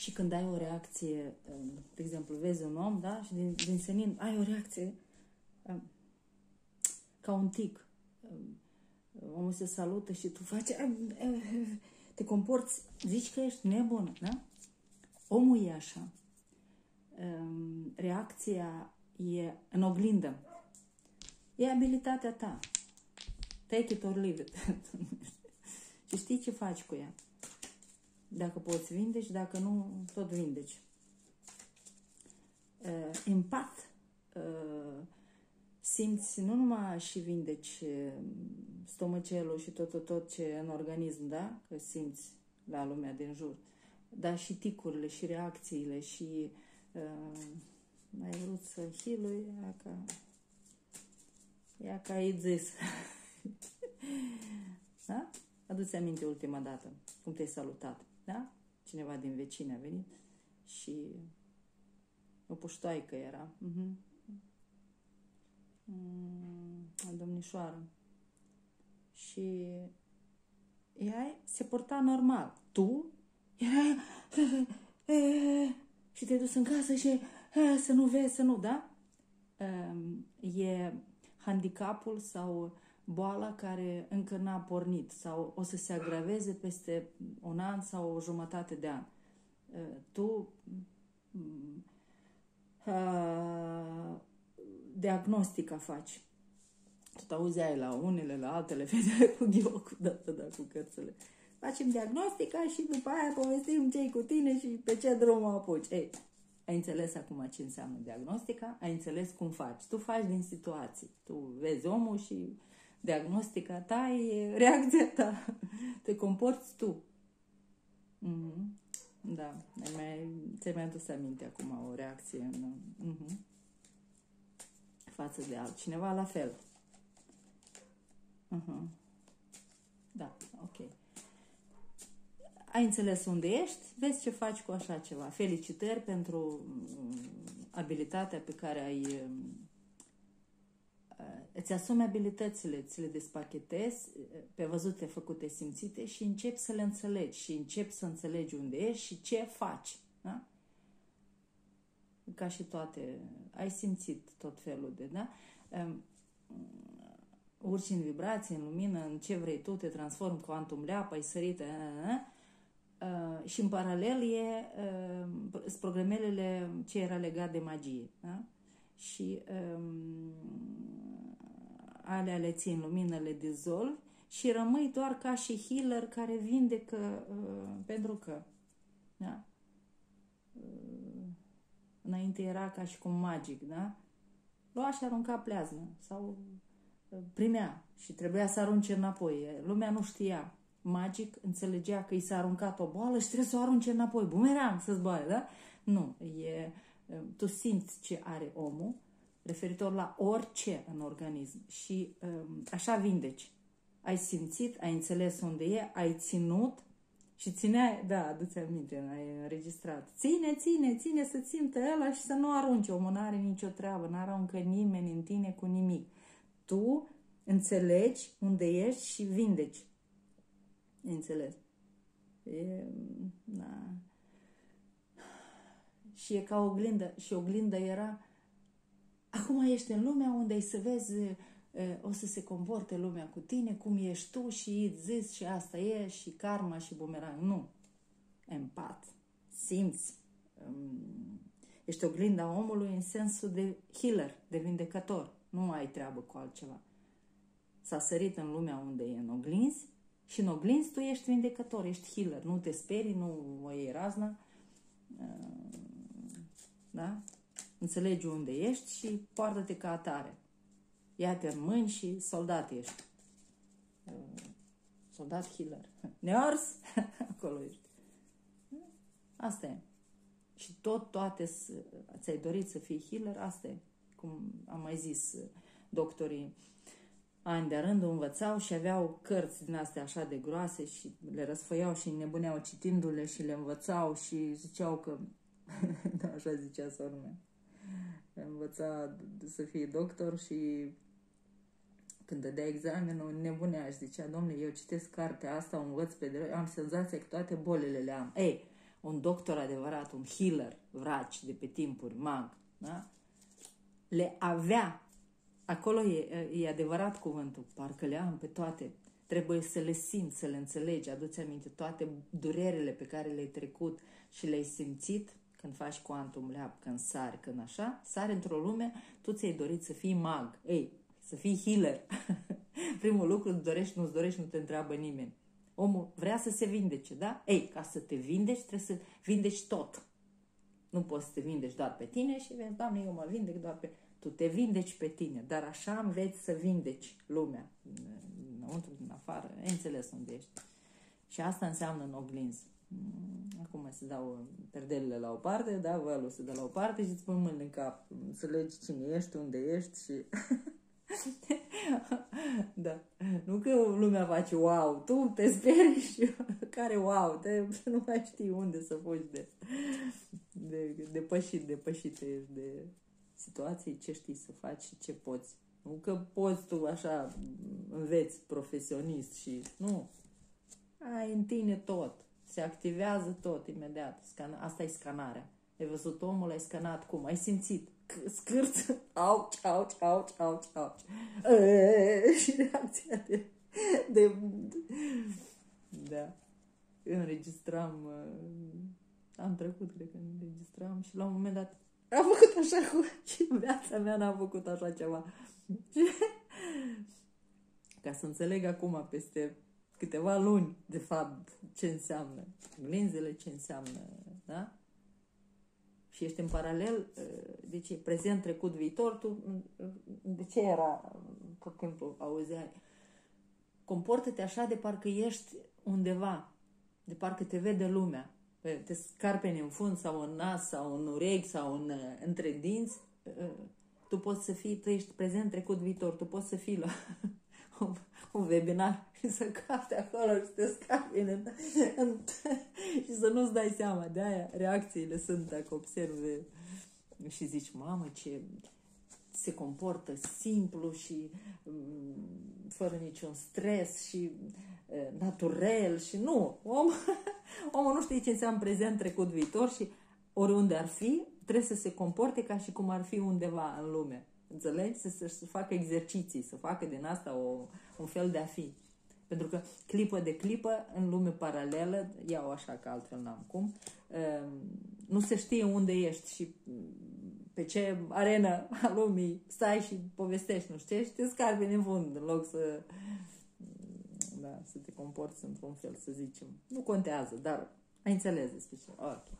Și când ai o reacție, um, de exemplu, vezi un om, da, și din, din senin ai o reacție um, ca un tic. Um, omul se salută și tu faci, te comporți, zici că ești nebun, da? Omul e așa. Reacția e în oglindă. E abilitatea ta. Take it or leave it. și știi ce faci cu ea. Dacă poți vindeci, dacă nu, tot vindeci. Uh, empat. Uh, simți nu numai și vindeci uh, stomacelul și tot, tot, tot ce în organism, da? Că simți la lumea din jur. Dar și ticurile și reacțiile și uh, ai vrut să hilui, ea ca, ea ca ai zis. da? Adu-ți aminte ultima dată cum te-ai salutat, da? Cineva din vecine a venit și o puștoaică era. Uh-huh. Mm, domnișoară. Și ea se purta normal. Tu erai și te-ai dus în casă și să nu vezi, să nu, da? E handicapul sau boala care încă n-a pornit sau o să se agraveze peste un an sau o jumătate de an. Tu diagnostica faci. Tot auzeai la unele, la altele, vedeai cu ghiocul, da, da, da, cu cărțile. Facem diagnostica și după aia povestim ce cu tine și pe ce drum apuci. Ei, ai înțeles acum ce înseamnă diagnostica, ai înțeles cum faci. Tu faci din situații. Tu vezi omul și diagnostica ta e reacția ta. Te comporți tu. Mm-hmm. Da, mai, ți-ai mai adus aminte acum o reacție în... Mm-hmm. față de altcineva, la fel. Uh-huh. Da, ok. Ai înțeles unde ești, vezi ce faci cu așa ceva. Felicitări pentru mm, abilitatea pe care ai uh, îți asumi abilitățile, ți le despachetezi, pe văzute, făcute, simțite și începi să le înțelegi și începi să înțelegi unde ești și ce faci. Da? Ca și toate, ai simțit tot felul de, da? Um, urci în vibrație, în lumină, în ce vrei tu, te transformi quantum leap, ai sărit, uh, și în paralel e uh, programele ce era legat de magie. Da? Și um, alea le ții în lumină, le dizolvi și rămâi doar ca și healer care vindecă uh, pentru că da? uh, înainte era ca și cum magic, da? Lua și arunca pleazmă sau primea și trebuia să arunce înapoi. Lumea nu știa. Magic înțelegea că i s-a aruncat o boală și trebuie să o arunce înapoi. Bumerang să zboare, da? Nu. E, tu simți ce are omul referitor la orice în organism și um, așa vindeci. Ai simțit, ai înțeles unde e, ai ținut și ținea, da, adu-ți aminte, ai înregistrat. Ține, ține, ține să simtă ăla și să nu arunce. Omul nu are nicio treabă, nu aruncă nimeni în tine cu nimic tu înțelegi unde ești și vindeci. Înțeles? E, na. Și e ca oglindă. Și oglinda era acum ești în lumea unde ai să vezi o să se comporte lumea cu tine, cum ești tu și zis și asta e și karma și bumerang. Nu. Empat. Simți. Ești oglinda omului în sensul de healer, de vindecător. Nu ai treabă cu altceva. S-a sărit în lumea unde e în oglinzi și în oglinzi tu ești vindecător, ești healer. Nu te sperii, nu o iei razna. Uh, da? Înțelegi unde ești și poartă-te ca atare. Ia-te în mâini și soldat ești. Uh, soldat healer. Neors? Acolo ești. Asta e. Și tot, toate, ți-ai dorit să fii healer, asta e cum am mai zis, doctorii ani de rând învățau și aveau cărți din astea așa de groase și le răsfăiau și nebuneau citindu-le și le învățau și ziceau că, da, așa zicea sora mea, învăța să fie doctor și când dădea examenul, nebunea și zicea, domnule, eu citesc cartea asta, o învăț pe drept, am senzația că toate bolile le am. Ei, un doctor adevărat, un healer, vraci de pe timpuri, mag, da? le avea. Acolo e, e adevărat cuvântul, parcă le am pe toate. Trebuie să le simți, să le înțelegi, aduți aminte toate durerile pe care le-ai trecut și le-ai simțit când faci quantum leap, când sari, când așa, sari într-o lume, tu ți-ai dorit să fii mag, ei, să fii healer. Primul lucru, dorești, nu-ți dorești, nu te întreabă nimeni. Omul vrea să se vindece, da? Ei, ca să te vindeci, trebuie să vindeci tot. Nu poți să te vindeci doar pe tine și vezi, Doamne, eu mă vindec doar pe... Tu te vindeci pe tine, dar așa înveți să vindeci lumea. Înăuntru, din afară, ai înțeles unde ești. Și asta înseamnă în oglinză. Mm, acum se dau perdelele la o parte, da, vălul se dă la o parte și îți pun mâini în cap. Înțelegi cine ești, unde ești și... da. Nu că lumea face wow, tu te sperii și care wow, te, nu mai știi unde să fugi de, de, de pășit, de pășit ești de situații, ce știi să faci și ce poți. Nu că poți tu așa înveți profesionist și nu. Ai în tine tot. Se activează tot imediat. Asta e scanarea. Ai văzut omul, ai scanat cum? Ai simțit scârt, auci, auci, auci, auci, auci. Și reacția de, de, da. Înregistram, am trecut, cred că înregistram și la un moment dat am făcut așa cu și viața mea n-a făcut așa ceva. Ca să înțeleg acum peste câteva luni, de fapt, ce înseamnă glinzele, ce înseamnă, da? și ești în paralel, uh, deci prezent, trecut, viitor, tu de ce era tot timpul auzeai? Comportă-te așa de parcă ești undeva, de parcă te vede lumea. Te scarpeni în fund sau în nas sau în urechi sau în, uh, între dinți, uh, tu poți să fii, tu ești prezent, trecut, viitor, tu poți să fii la un webinar și să capte acolo și să te scapi în, în, și să nu-ți dai seama. De aia reacțiile sunt dacă observe și zici, mamă, ce se comportă simplu și mm, fără niciun stres și naturel și nu. Om, omul nu știe ce înseamnă prezent, trecut, viitor și oriunde ar fi, trebuie să se comporte ca și cum ar fi undeva în lume. Înțelegi? Să, să, să facă exerciții, să facă din asta o, un fel de a fi. Pentru că clipă de clipă, în lume paralelă, iau așa că altfel n-am cum, ehm, nu se știe unde ești și pe ce arenă a lumii stai și povestești, nu știi, și te scarpi în fund, în loc să, da, să te comporți într-un fel, să zicem. Nu contează, dar ai înțeles despre ce. Ok.